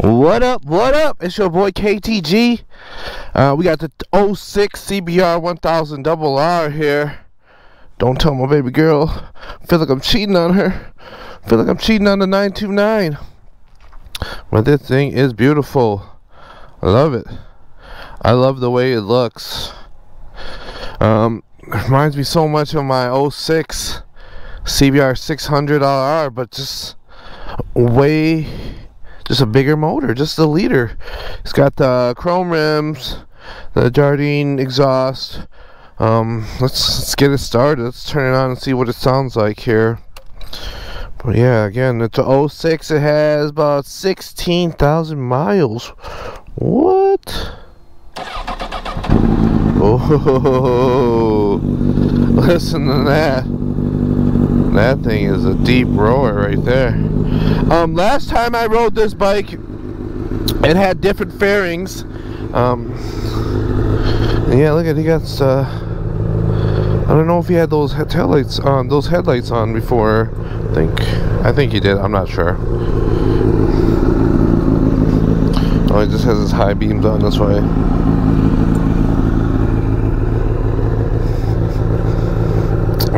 What up, what up? It's your boy KTG. Uh, we got the 06 CBR 1000 double R here. Don't tell my baby girl. feel like I'm cheating on her. feel like I'm cheating on the 929. But this thing is beautiful. I love it. I love the way it looks. Um, reminds me so much of my 06 CBR 600 RR, but just way just a bigger motor, just the liter. It's got the chrome rims, the Jardine exhaust. Um, let's let's get it started. Let's turn it on and see what it sounds like here. But yeah, again, it's a 06. It has about 16,000 miles. What? Oh, listen to that. That thing is a deep roar right there. Um, last time I rode this bike, it had different fairings. Um, yeah, look at he got. Uh, I don't know if he had those taillights on, those headlights on before. I think, I think he did. I'm not sure. Oh, he just has his high beams on. That's why.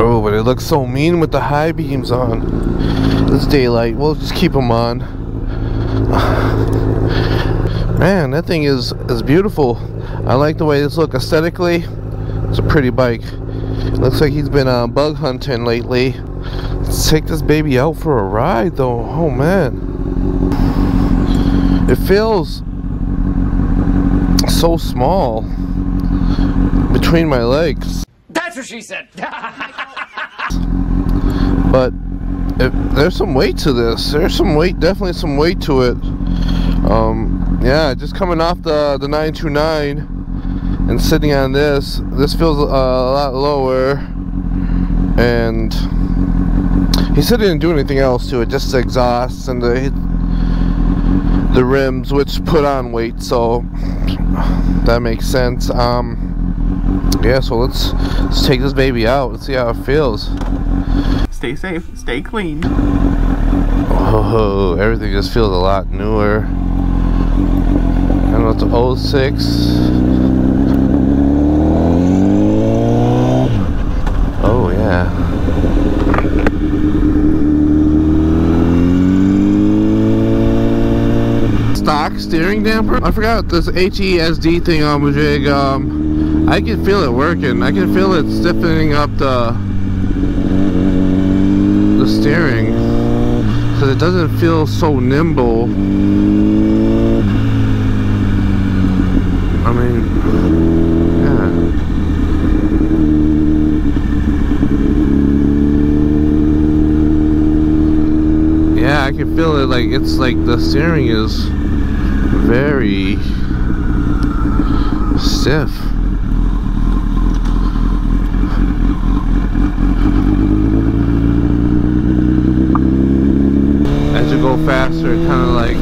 Oh, but it looks so mean with the high beams on. It's daylight. We'll just keep them on. Man, that thing is is beautiful. I like the way this looks aesthetically. It's a pretty bike. Looks like he's been uh, bug hunting lately. Let's take this baby out for a ride, though. Oh man, it feels so small between my legs. That's what she said. but there's some weight to this. There's some weight, definitely some weight to it. Um, yeah, just coming off the the 929 and sitting on this, this feels uh, a lot lower. And he said he didn't do anything else to it, just the exhaust and the the rims, which put on weight. So that makes sense. Um, yeah, so let's let's take this baby out. Let's see how it feels. Stay safe. Stay clean. Oh, everything just feels a lot newer. I know it's 06. Oh yeah. Stock steering damper. I forgot this HESD thing on my jig. Um, I can feel it working. I can feel it stiffening up the the steering because it doesn't feel so nimble. I mean, yeah. Yeah, I can feel it like it's like the steering is very stiff. As you go faster, kind of like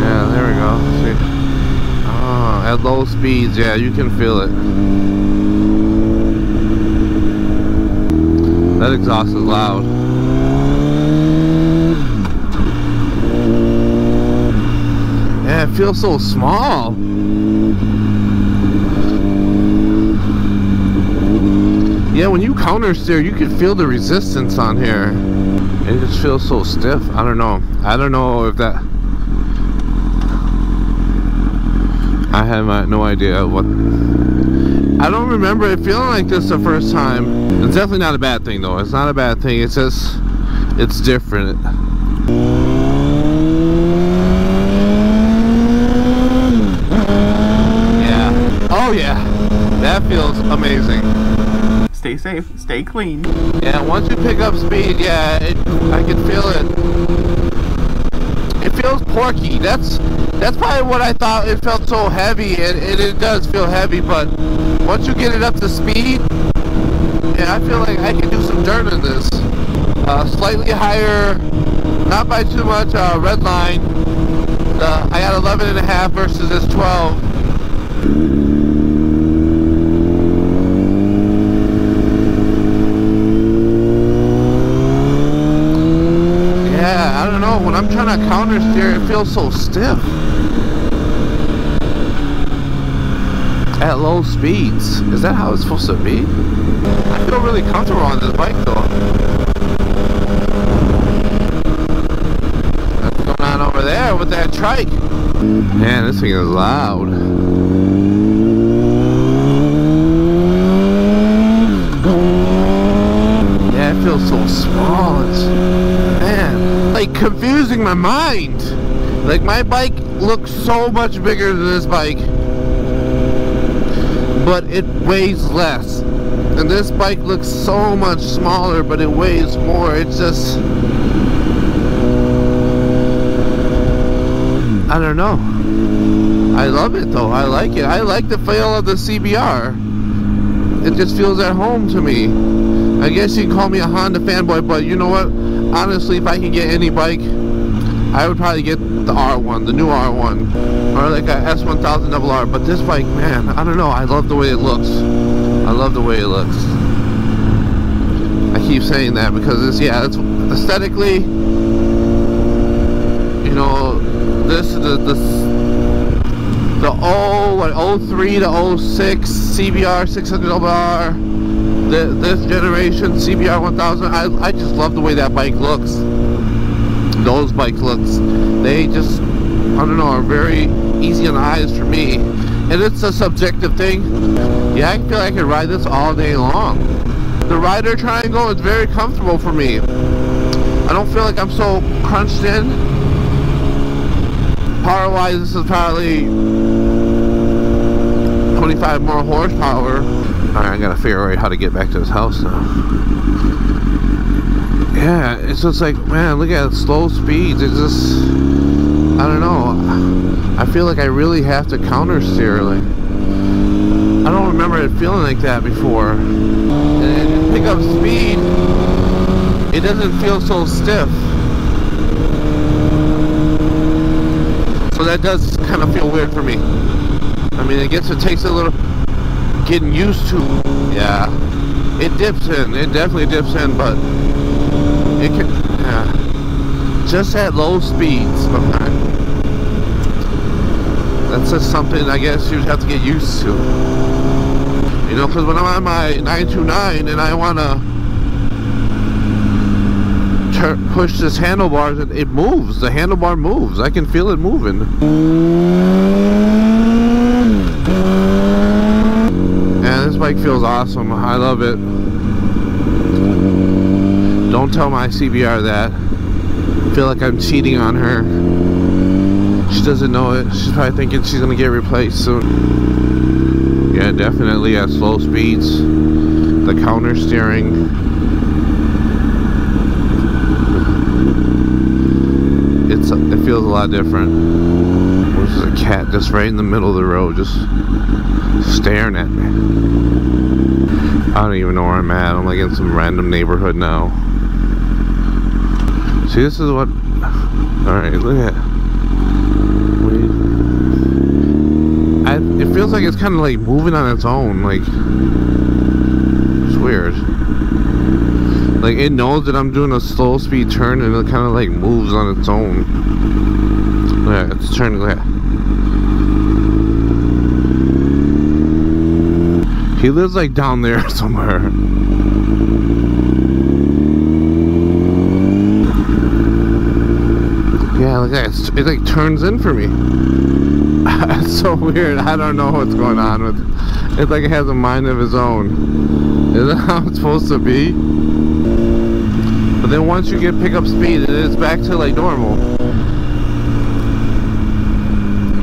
yeah, there we go. See, oh, at low speeds, yeah, you can feel it. That exhaust is loud. Yeah, it feels so small. Yeah, when you counter steer, you can feel the resistance on here. It just feels so stiff. I don't know. I don't know if that... I have uh, no idea what... I don't remember it feeling like this the first time. It's definitely not a bad thing though. It's not a bad thing. It's just... It's different. Yeah. Oh yeah. That feels amazing. Stay safe. Stay clean. Yeah, once you pick up speed, yeah, it, I can feel it. It feels porky. That's that's probably what I thought. It felt so heavy, and, and it does feel heavy. But once you get it up to speed, yeah, I feel like I can do some dirt in this. Uh, slightly higher, not by too much. Uh, red line. Uh, I got 11 and a half versus this 12. Yeah, cannot counter steer. It feels so stiff. At low speeds. Is that how it's supposed to be? I feel really comfortable on this bike though. What's going on over there with that trike? Man, this thing is loud. Yeah, it feels so small. It's, confusing my mind. Like my bike looks so much bigger than this bike, but it weighs less. And this bike looks so much smaller, but it weighs more. It's just, I don't know. I love it though. I like it. I like the feel of the CBR. It just feels at home to me. I guess you can call me a Honda fanboy, but you know what? Honestly, if I could get any bike, I would probably get the R1, the new R1, or like a S1000RR. But this bike, man, I don't know. I love the way it looks. I love the way it looks. I keep saying that because it's yeah, it's aesthetically, you know, this the the the O what 03 to 06 CBR 600RR the, this generation CBR 1000 I, I just love the way that bike looks. Those bikes looks they just I don't know are very easy on the eyes for me. And it's a subjective thing. Yeah I feel I could ride this all day long. The rider triangle is very comfortable for me. I don't feel like I'm so crunched in. Power wise this is probably 25 more horsepower Alright, I gotta figure out how to get back to his house now. Yeah, it's just like, man, look at slow speeds. It's just, I don't know. I feel like I really have to counter steer. Like, I don't remember it feeling like that before. And pick up speed, it doesn't feel so stiff. So that does kind of feel weird for me. I mean, it gets, it takes a little, getting used to. Yeah, it dips in. It definitely dips in, but it can. Yeah, just at low speeds sometimes. That's just something I guess you have to get used to. You know, because when I'm on my 929 and I want to push this handlebars, it, it moves. The handlebar moves. I can feel it moving. This bike feels mm. awesome. I love it. Don't tell my CBR that. I feel like I'm cheating on her. She doesn't know it. She's probably thinking she's gonna get replaced soon. Yeah, definitely at slow speeds. The counter steering. It's it feels a lot different. Cat just right in the middle of the road, just staring at me. I don't even know where I'm at. I'm like in some random neighborhood now. See, this is what. Alright, look at. I, it feels like it's kind of like moving on its own. Like, it's weird. Like, it knows that I'm doing a slow speed turn and it kind of like moves on its own. Yeah, it's turning. Look He lives like down there somewhere. Yeah, look at that. It like turns in for me. it's so weird. I don't know what's going on with It's like it has a mind of its own. Is that how it's supposed to be? But then once you get pickup speed, it is back to like normal.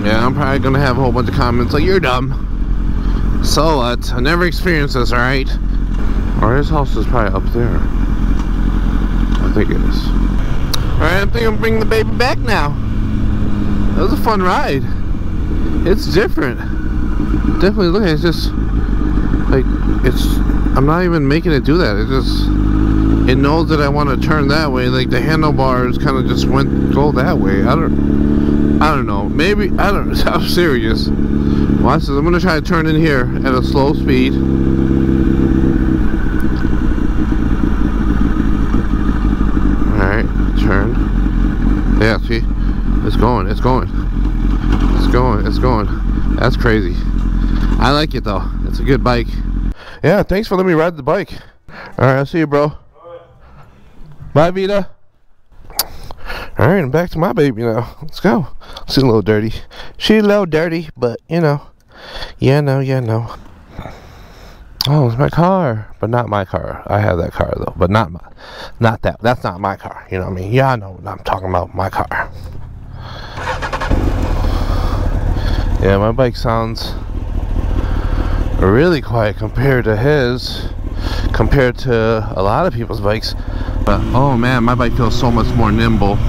Yeah, I'm probably gonna have a whole bunch of comments like, you're dumb. So uh, what? I never experienced this, alright? Or his house is probably up there. I think it is. Alright, I think I'm bringing the baby back now. That was a fun ride. It's different. Definitely, look, it's just, like, it's, I'm not even making it do that. It just, it knows that I want to turn that way. Like, the handlebars kind of just went, go that way. I don't, I don't know. Maybe, I don't, I'm serious. Watch this. I'm going to try to turn in here at a slow speed. Alright, turn. Yeah, see? It's going, it's going. It's going, it's going. That's crazy. I like it though. It's a good bike. Yeah, thanks for letting me ride the bike. Alright, I'll see you, bro. Bye, Vita. Alright, I'm back to my baby now. Let's go. She's a little dirty. She's a little dirty, but you know. Yeah, no, yeah, no. Oh, it's my car, but not my car. I have that car though, but not my, not that. That's not my car. You know what I mean? Yeah, I know. I'm talking about my car. Yeah, my bike sounds really quiet compared to his, compared to a lot of people's bikes. But oh man, my bike feels so much more nimble.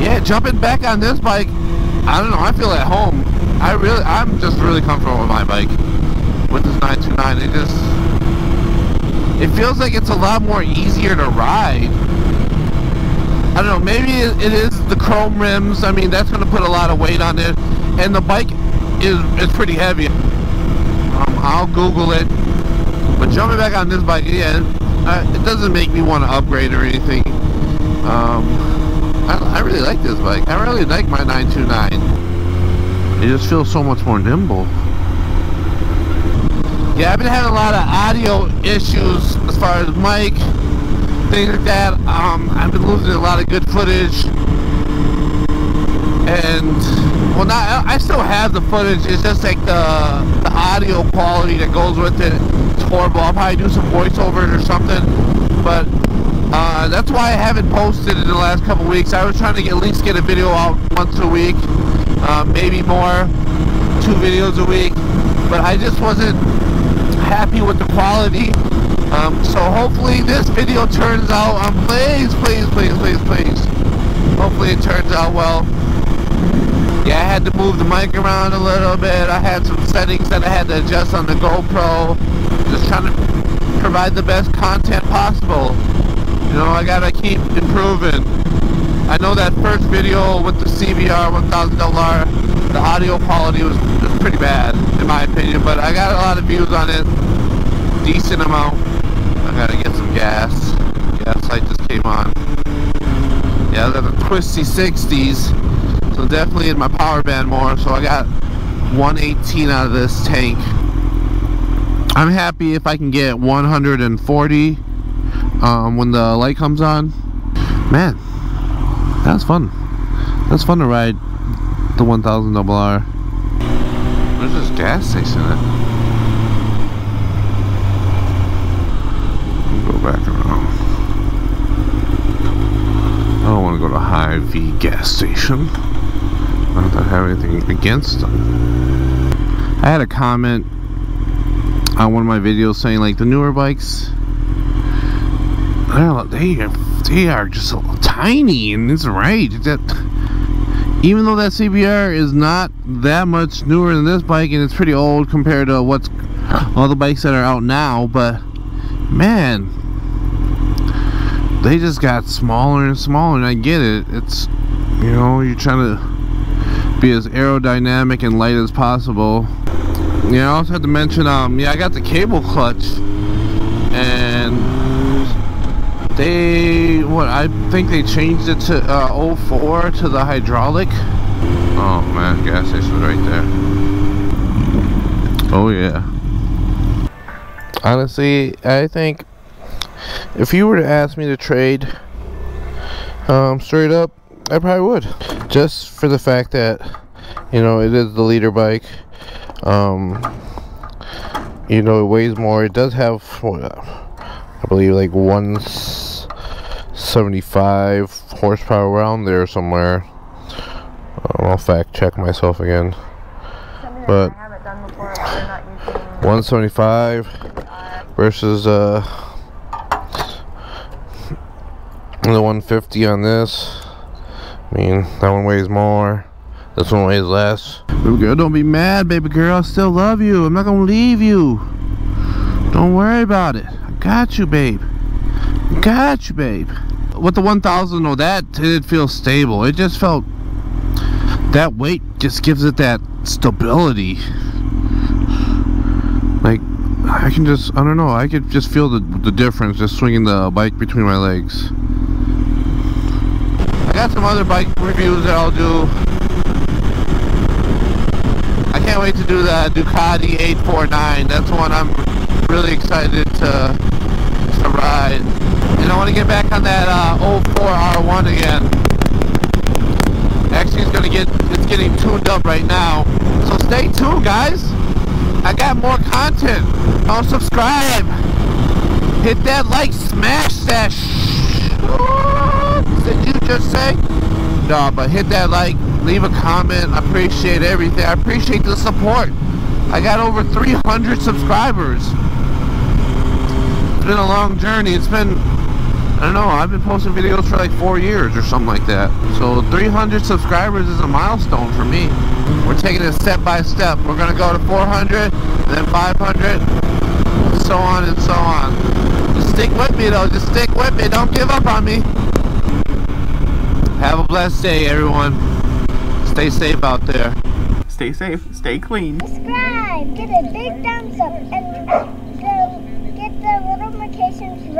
Yeah, jumping back on this bike, I don't know. I feel at home. I really, I'm just really comfortable with my bike, with this 929. It just, it feels like it's a lot more easier to ride. I don't know, maybe it is the chrome rims. I mean, that's going to put a lot of weight on it. And the bike is, is pretty heavy. Um, I'll Google it. But jumping back on this bike, yeah, it doesn't make me want to upgrade or anything. Um, I, I really like this bike. I really like my 929. It just feels so much more nimble. Yeah, I've been having a lot of audio issues as far as mic, things like that. Um, I've been losing a lot of good footage. And, well, not, I still have the footage. It's just like the, the audio quality that goes with it. It's horrible. I'll probably do some voiceovers or something. But uh, that's why I haven't posted in the last couple weeks. I was trying to get, at least get a video out once a week, uh, maybe more, two videos a week. But I just wasn't happy with the quality. Um, so hopefully this video turns out. Um, please, please, please, please, please. Hopefully it turns out well. Yeah, I had to move the mic around a little bit. I had some settings that I had to adjust on the GoPro. Just trying to provide the best content possible. You know, I gotta keep improving. I know that first video with the CBR 1000RR, the audio quality was, was pretty bad, in my opinion, but I got a lot of views on it. Decent amount. I gotta get some gas. Gas light just came on. Yeah, they're the twisty 60s. So definitely in my power band more. So I got 118 out of this tank. I'm happy if I can get 140 um, when the light comes on. Man, that's fun. That's fun to ride the 1000 double R. There's this gas station at? Go back around. I don't want to go to Hy-Vee gas station. I have anything against them. I had a comment on one of my videos saying like the newer bikes well, they are, they are just tiny, and it's right that even though that CBR is not that much newer than this bike, and it's pretty old compared to what's all the bikes that are out now, but man, they just got smaller and smaller, and I get it. It's you know you're trying to be as aerodynamic and light as possible. Yeah, I also had to mention, um, yeah, I got the cable clutch, and they, what, I think they changed it to uh, 04 to the hydraulic. Oh man, gas station's right there. Oh yeah. Honestly, I think if you were to ask me to trade um, straight up, I probably would. Just for the fact that, you know, it is the liter bike. Um, you know, it weighs more. It does have, I believe, like one 75 horsepower around there somewhere. Um, I'll fact check myself again. But 175 versus uh, the 150 on this. I mean, that one weighs more. This one weighs less. Baby girl, don't be mad, baby girl. I still love you. I'm not gonna leave you. Don't worry about it. I got you, babe. I got you, babe with the 1000 though that did feel stable it just felt that weight just gives it that stability like I can just I don't know I could just feel the, the difference just swinging the bike between my legs I got some other bike reviews that I'll do. I can't wait to do the Ducati 849. That's one I'm really excited to, to ride. I want to get back on that uh, 04 R1 again. Actually, it's gonna get it's getting tuned up right now. So stay tuned, guys. I got more content. Don't subscribe. Hit that like, smash that. Sh- did you just say? No, but hit that like, leave a comment. I appreciate everything. I appreciate the support. I got over 300 subscribers. It's been a long journey. It's been, I don't know, I've been posting videos for like four years or something like that. So 300 subscribers is a milestone for me. We're taking it step by step. We're going to go to 400, then 500, so on and so on. Just stick with me though. Just stick with me. Don't give up on me. Have a blessed day, everyone. Stay safe out there. Stay safe, stay clean. subscribe, get a big thumbs up, and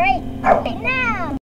right now.